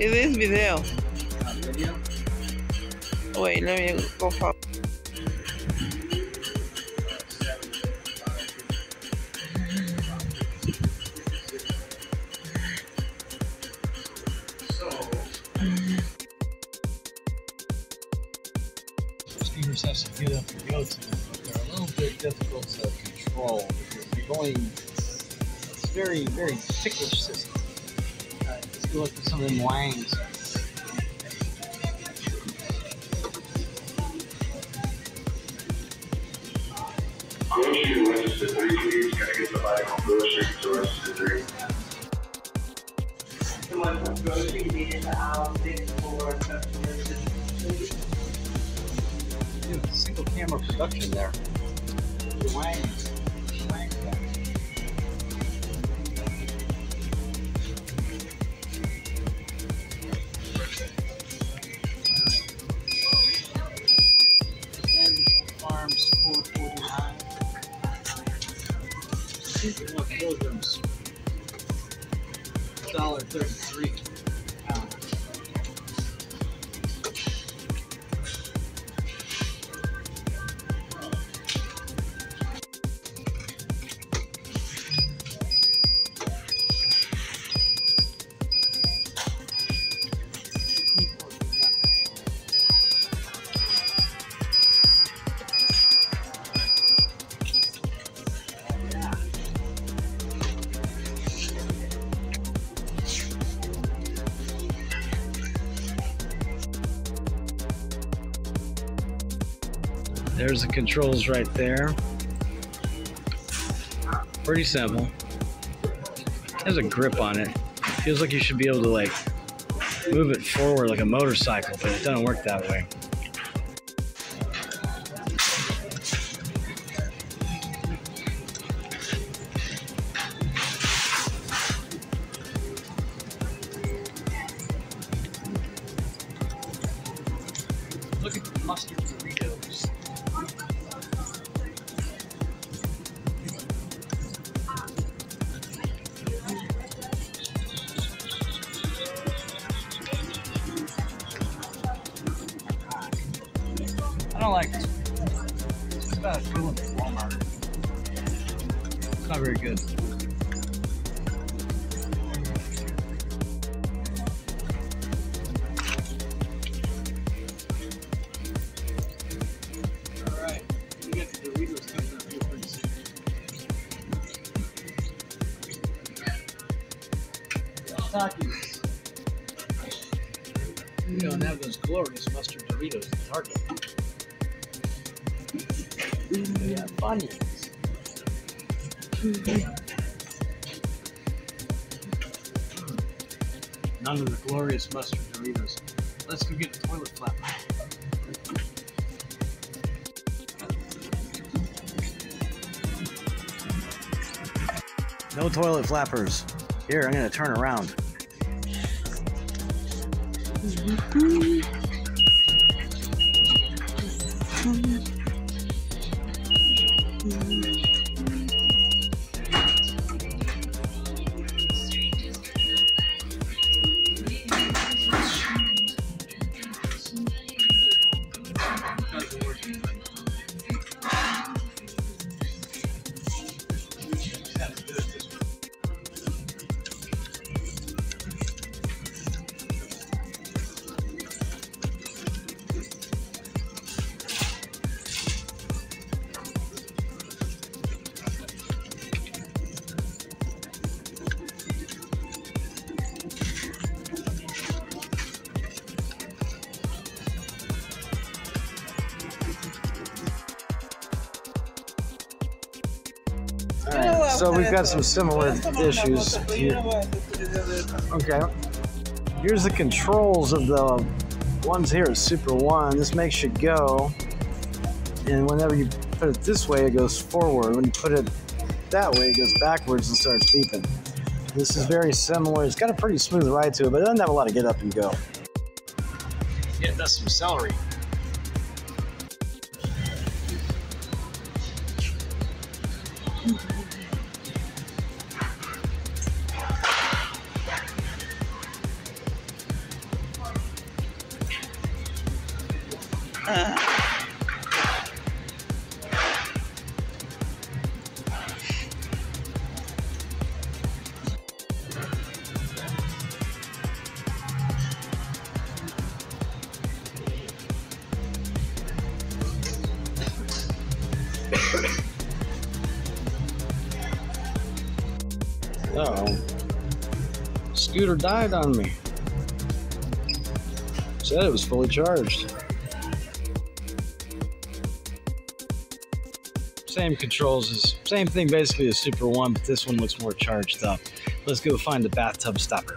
It is video. Wait, let me go for Speakers have some good up to go to, but they're a little bit difficult to control because you're going. It's very, very ticklish system. Let's go look for some of them wangs. Grocery to register three, please. Can I get somebody from grocery to register three? Someone from grocery needed to six for customer. Dude, single camera production there. The wangs. Wangs Sanderson Farms 449. What kilograms? Dollar thirty-three. There's the controls right there. Pretty simple. Has a grip on it. Feels like you should be able to like move it forward like a motorcycle, but it doesn't work that way. Look at the mustard Doritos. About feeling at Walmart. It's not very good. Takis. We don't have those glorious mustard Doritos at Target. We have Funyuns. None of the glorious mustard Doritos. Let's go get a toilet flapper. No toilet flappers. Here, I'm gonna turn around. so we've got some similar issues here. Okay. Here's the controls of the ones here at Super One. This makes you go, and whenever you put it this way, it goes forward. When you put it that way, it goes backwards and starts beeping. This is very similar. It's got a pretty smooth ride to it, but it doesn't have a lot of get up and go. Yeah, that's some celery. Oh, scooter died on me. Said it was fully charged. Same controls as same thing basically as Super One, but this one looks more charged up. Let's go find the bathtub stopper.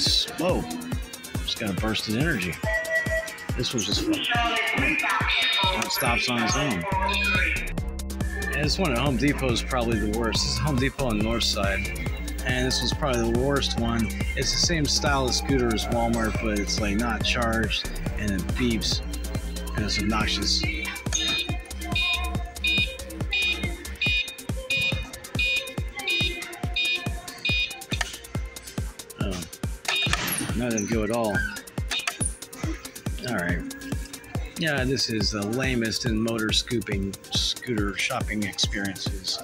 moving slow. Just got a burst of energy. This was just stops on its own. And this one at Home Depot is probably the worst. This is Home Depot on the north side. And this was probably the worst one. It's the same style of scooter as Walmart, but it's like not charged and it beeps and it's obnoxious. Didn't go at all. All right. Yeah, this is the lamest in motor scooping scooter shopping experiences.